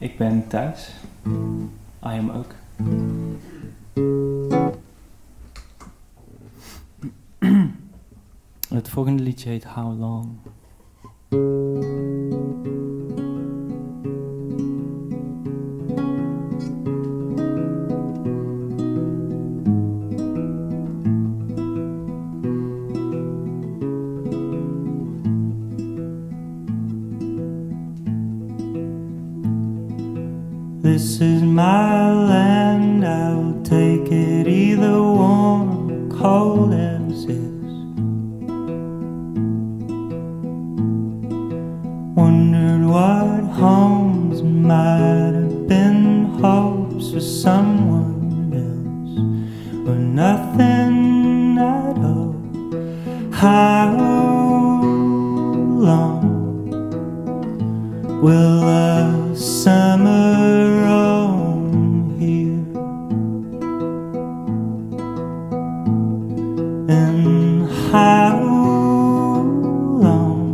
Ik ben thuis. I am ook. Het volgende liedje heet How Long. This is my land, I will take it either warm or cold as is. Wondered what homes might have been hopes for someone else, or nothing at all. How long will a summer how long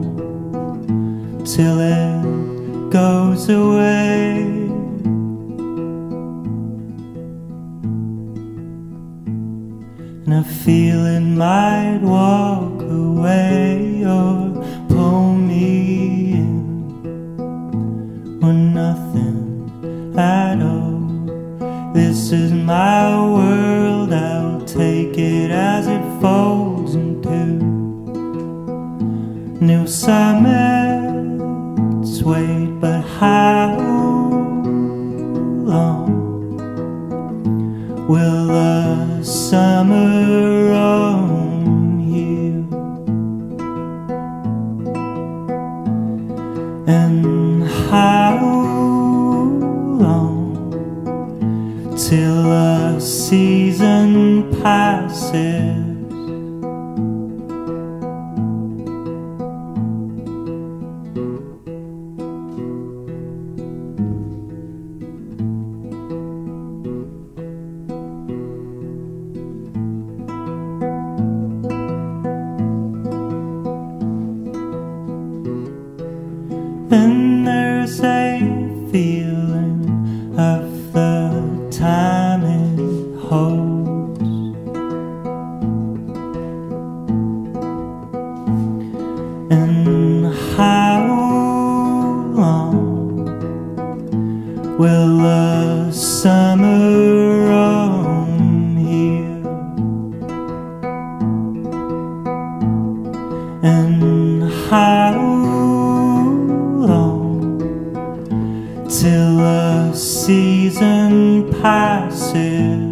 till it goes away? And I feel it might walk away or pull me in or nothing at all. This is my world, I'll take it as it folds new summits. Wait, but how long will the summer roam here? And how long till a season passes? Then there's a feeling of the time it holds. And how long will the summer roam here? And how season passes?